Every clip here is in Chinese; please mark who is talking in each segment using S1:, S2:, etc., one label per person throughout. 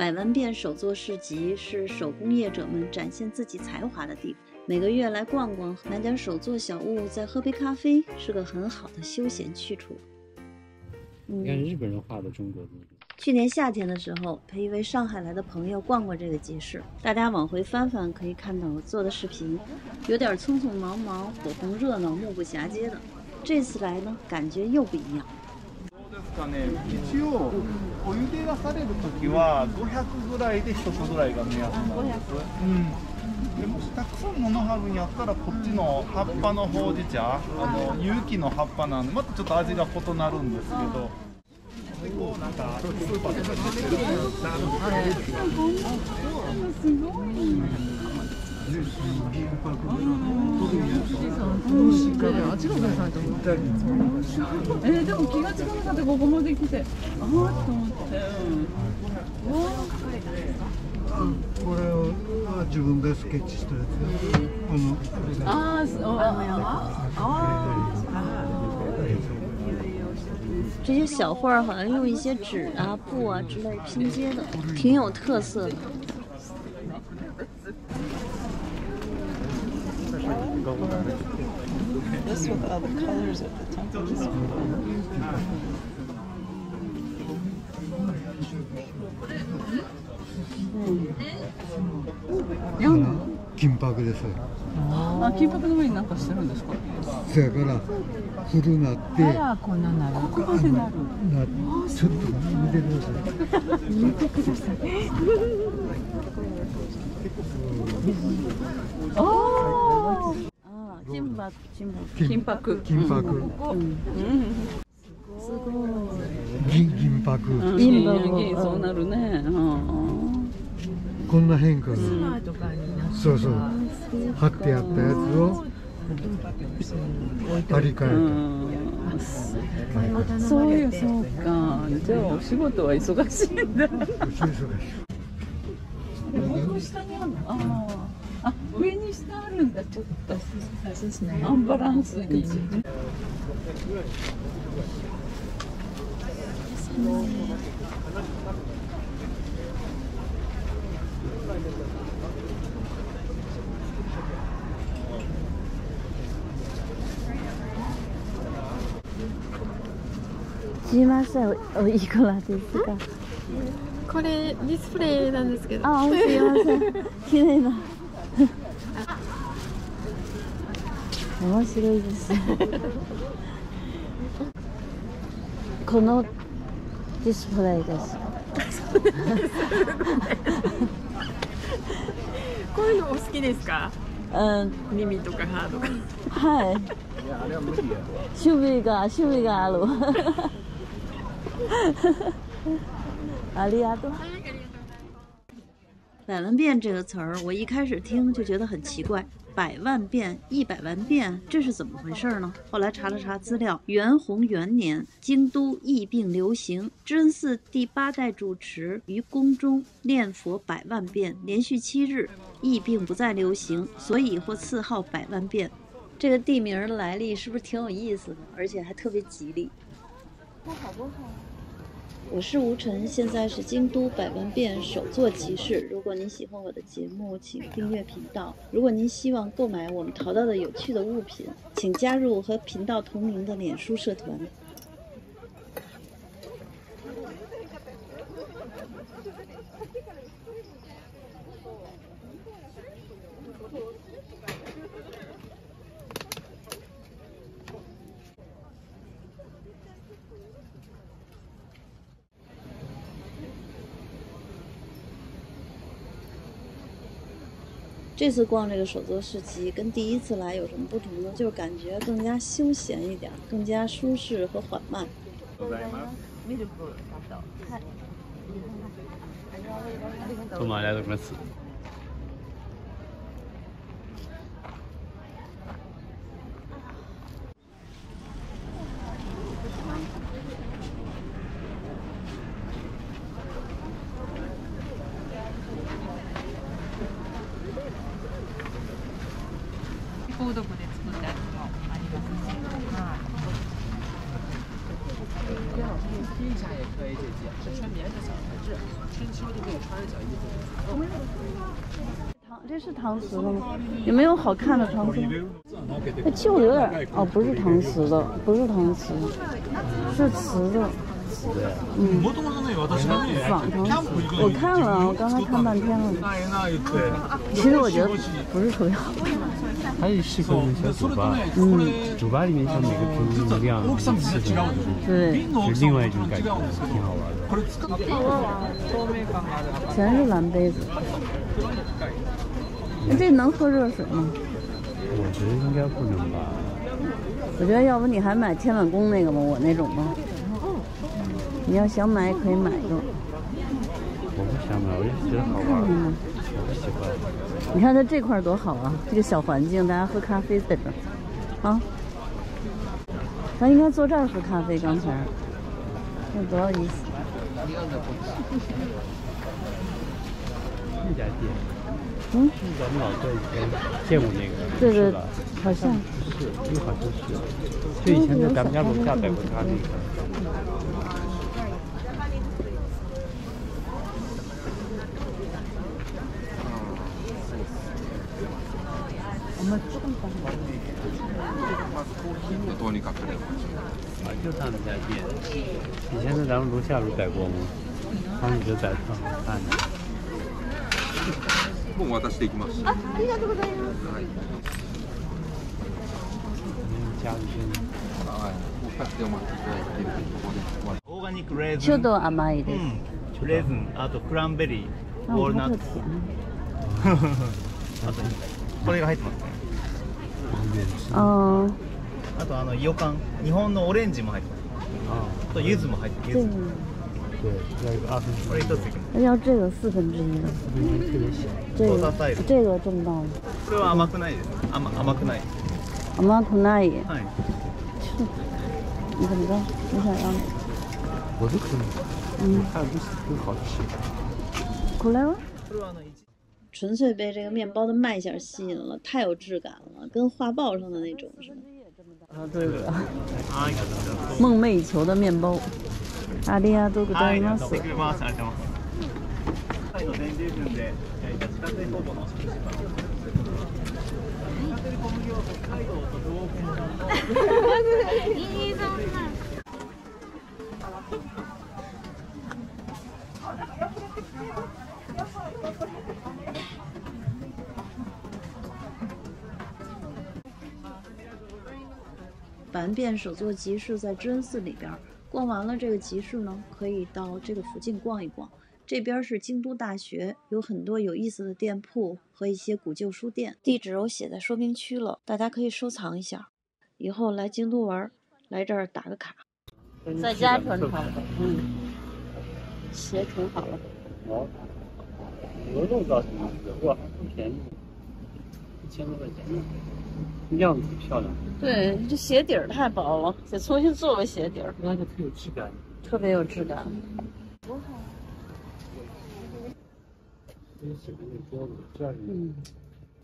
S1: 百万遍手作市集是手工业者们展现自己才华的地方。每个月来逛逛，买点手作小物，再喝杯咖啡，是个很好的休闲去处。
S2: 你看日本人画的中国的。
S1: 去年夏天的时候，陪一位上海来的朋友逛过这个集市。大家往回翻翻，可以看到我做的视频，有点匆匆忙忙、火红热闹、目不暇接的。这次来呢，感觉又不一样。
S3: 一応お茹でがされる時は500ぐらいで1つぐらいが目安なんです。うんでもしたくさん物貼るんやったらこっちの葉っぱのほうじ茶あの有機の葉っぱなんでまたちょっと味が異なるんですけど。でこうなんかスーパーとかで出てる
S4: あちらでされてもえー、でも気がつかなかったここまで来てああと思って、うん、
S5: これは自分でスケッチしたやつこの
S4: あああ
S1: 这些小画好像用一些纸啊、布啊之类拼接的，挺有特色的。 This with all the colors of the temples.
S5: 金箔です。
S4: あ、金箔の上になんかしてるんですか？
S5: そやから古なって。
S4: あら、こんななる。ここまでなる。な、
S5: ちょっと見てください。
S4: 見てください。ああ。金箔、金箔、
S5: 金箔。うん。
S4: すごい。
S5: 銀銀箔。
S4: 銀箔、そうなるね。うん。
S5: こんな変化が、そうそう貼ってあったやつを張り替
S4: えたそういうそうかじゃあお仕事は忙しいんだ下にあるああ上に下あるんだちょっと。アンバランスに。
S1: すいませんおいくらですか？
S6: これディスプレイなんですけど。
S1: あすいません。綺麗な面白いです。このディスプレイです。
S6: こういうのお好きですか？うん。耳とか歯とか
S1: はい。趣味が趣味がある。阿里亚多。百万遍这个词儿，我一开始听就觉得很奇怪。百万遍、一百万遍，这是怎么回事呢？后来查了查资料，元弘元年，京都疫病流行，知恩寺第八代主持于宫中念佛百万遍，连续七日，疫病不再流行，所以或赐号百万遍。这个地名的来历是不是挺有意思的？而且还特别吉利。不好不好。我是吴晨，现在是京都百万遍首座集市。如果您喜欢我的节目，请订阅频道。如果您希望购买我们淘到的有趣的物品，请加入和频道同名的脸书社团。这次逛这个手作市集跟第一次来有什么不同呢？就是感觉更加休闲一点，更加舒适和缓慢。
S2: どうもありが
S6: 消毒で作ってあるのもありますし、はい。这种可以，这也可以，这些是纯棉的小材质，春秋
S7: 唐，这是搪瓷的吗？有没有好看的搪瓷？哎，旧的有点哦，不是搪瓷的，不是搪瓷，是瓷的。嗯，仿搪瓷。我看了，我刚才看半天了。其实我觉得不是特别好。
S2: 它是适合那小酒吧，嗯，酒吧里面像每个瓶子亮，
S7: 对，
S2: 是另外一种感觉，挺好玩的。
S7: 全是蓝杯子。那这能喝热水吗？
S2: 我觉得应该不能吧。
S7: 我觉得要不你还买天满宫那个吗？我那种吗？你要想买可以买一个。
S2: 我不想买，我就觉得好玩。
S7: 你看它这块多好啊！这个小环境，大家喝咖啡在这儿啊。咱应该坐这儿喝咖啡，刚才那多有意思。
S2: 这家店，
S7: 嗯，
S2: 是咱们老在以前见过那个，
S7: 对对？好像
S2: 是，这个好像是，就以前在咱们家楼下摆过他那个。
S8: とにかく
S2: 啊，就他们家店，以前在咱们楼下不是摆过吗？他们觉得摆的特好看的。
S8: もう渡していきます
S2: 嗯，家里边
S8: はいもう2つでお待ちいただいているところで
S3: オーガニックレーズン
S7: ちょっと甘いです。
S3: うんレーズンあとクランベリー
S7: 啊，
S3: ウォールナッツ
S7: 甜。
S3: あとこれが入ってますね
S7: 嗯，
S3: あとあのイヨカン日本のオレンジも入ってますと柚子も入って柚子
S2: 对，要一
S7: 这个四分之一。这个这个这么大吗？
S3: これは甘くないです甘甘くない
S7: 甘くない。
S3: はい
S7: 你怎么着？你想要？
S2: 我都可以，
S7: 嗯，
S2: 看不是更好吃。
S7: 过来吧。
S3: これはあの一
S7: 纯粹被这个面包的卖相吸引了，太有质感了，跟画报上的那种似的。啊，这个
S3: はいありがとうございます
S7: 梦寐以求的面包。ありがとうございます 百遍首座集市在知恩寺里边儿，逛完了这个集市呢，可以到这个附近逛一逛。这边是京都大学，有很多有意思的店铺和一些古旧书店，地址我写在说明区了，大家可以收藏一下。以后来京都玩儿，来这儿打个卡。在家穿好的，嗯，鞋挺好的。
S2: 哦，鹅肉倒是蛮贵，哇，还不便宜，一千多块钱呢，样子漂亮，
S7: 对，这鞋底儿太薄了，得重新做个鞋底儿，
S2: 那就特有质感。
S7: 特别有质感。
S2: 这是喜欢这桌子，这样
S7: 嗯，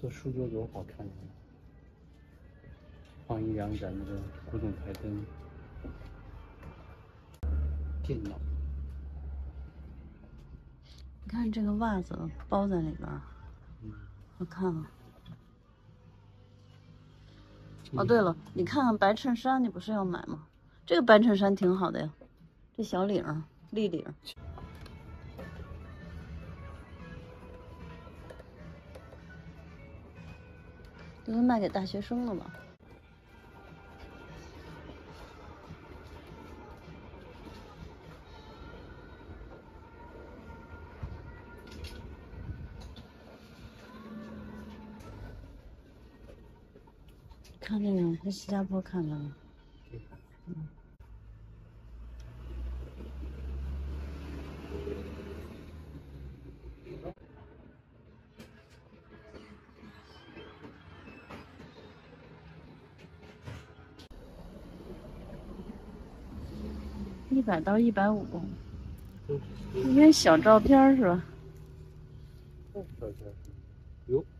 S2: 做书桌多好看呀！放一两盏那个古董台灯，电脑，
S7: 你看这个袜子包在里边儿，
S2: 嗯，
S7: 好看啊。哦，对了，你看看白衬衫，你不是要买吗？这个白衬衫挺好的呀，这小领儿、立领。这都卖给大学生了吧？在新加坡看的吗？一百到一百五，一些小照片儿是吧？
S2: 小照片是，哟，这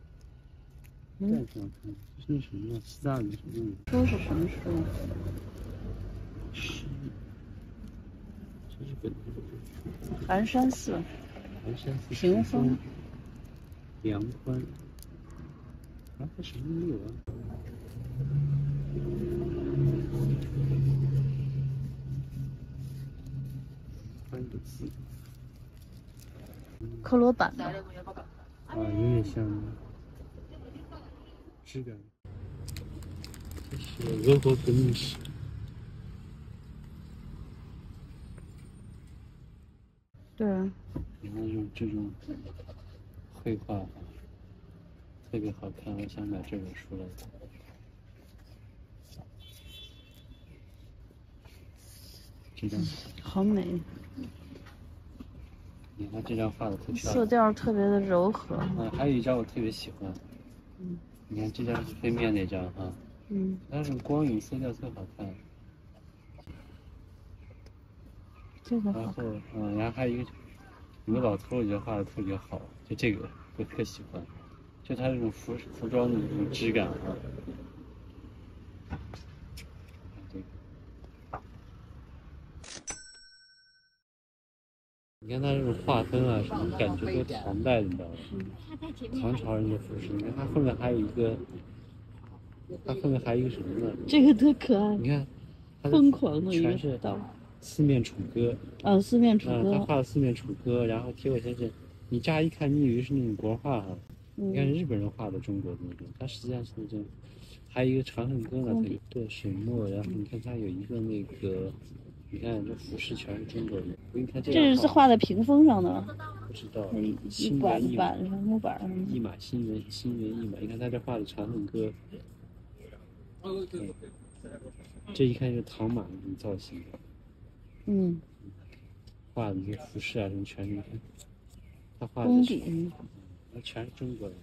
S7: 嗯
S2: 样挺好看，这是什么呀？希腊的什么？
S7: 书是什么书？
S2: 是，这是本
S7: 寒山寺。
S2: 寒山寺
S1: 屏风，
S2: 梁宽，啊，这什么没有啊？宽的寺
S1: 克罗版的，
S2: 啊，有点像质感。这是俄国革命史。
S1: 对啊，
S2: 你看这种这种绘画啊，特别好看，我想买这本书来看。这张，
S1: 好美，
S2: 你看这张画的特漂
S1: 色。调特别的柔和。
S2: 嗯，还有一张我特别喜欢。
S1: 嗯。
S2: 你看这张是背面那张哈，
S1: 嗯，
S2: 那种光影色调特好看。
S1: 这个
S2: 然后
S1: 好。，
S2: 嗯，然后还有一个有个老头，我觉得画的特别好，就这个我特喜欢，就他这种服服装的这种质感啊。看这个，你看他这种画风啊，什么感觉都唐代的，你知道吗？唐朝人的服饰。你看他后面还有一个，他后面还有一个什么呢？
S1: 这个多可爱，
S2: 你看，他
S1: 疯狂的一个道。
S2: 四面楚歌。
S1: 啊，四面楚
S2: 歌，他
S1: 歌。
S2: 画了四面楚歌，然后铁尾先生，你乍一看你以为是那种国画哈，你看
S1: 嗯，
S2: 日本人画的中国的那种，它实际上是那种，还有一个《长恨歌》呢，它有对水墨，然后你看它有一个那个，你看这服饰全是中国人，我给你看这
S1: 这是
S2: 画
S1: 画在屏风上的，
S2: 不知道
S1: 一木板上。
S2: 一马新元新元一马，你看他这画的《长恨歌》，嗯，这一看就是唐马那种造型，
S1: 嗯，
S2: 画的这些服饰啊什么全是他画的
S1: 工
S2: 是
S1: 笔。
S2: 那全是中国人，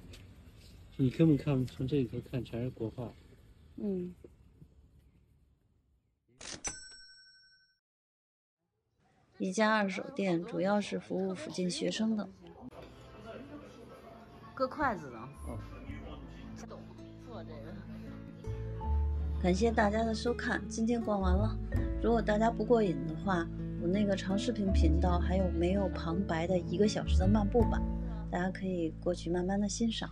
S2: 你根本看不从这里头看全是国画。
S1: 嗯。一家二手店主要是服务附近学生的。割筷子的。
S2: 哦。
S1: 懂做这个。感谢大家的收看，今天逛完了。如果大家不过瘾的话，我那个长视频频道还有没有旁白的一个小时的漫步版，大家可以过去慢慢的欣赏。